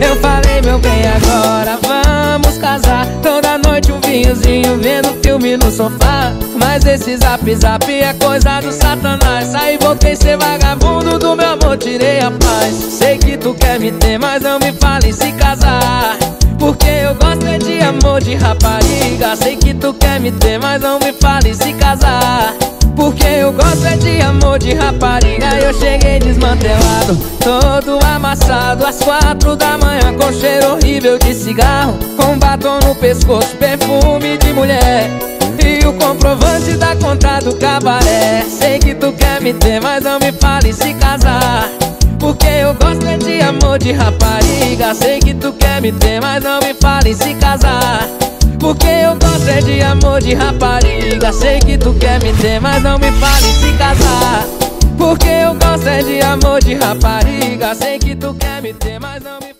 Eu falei, meu bem, agora vamos casar. Toda noite um vinhozinho, vendo filme no sofá. Mas esse zap zap é coisa do satanás. Saí, voltei ser vagabundo, do meu amor tirei a paz. Sei que tu quer me ter, mas não me fale se casar. Porque eu gosto é de amor de rapariga. Sei que tu quer me ter, mas não me fale se casar. Porque eu gosto é de amor de rapariga. Eu cheguei desmantelado, todo amassado Às quatro da manhã com cheiro horrível de cigarro Com batom no pescoço, perfume de mulher. E o comprovante da conta do cabaré. Sei que tu quer me ter, mas não me fale se casar. Porque eu gosto é de amor de rapariga. Sei que tu quer me ter, mas não me fale se casar. Porque eu gosto é de amor de rapariga. Sei que tu quer me ter, mas não me fale se casar Porque eu gosto é de amor de rapariga. Sei que tu quer me ter, mas não me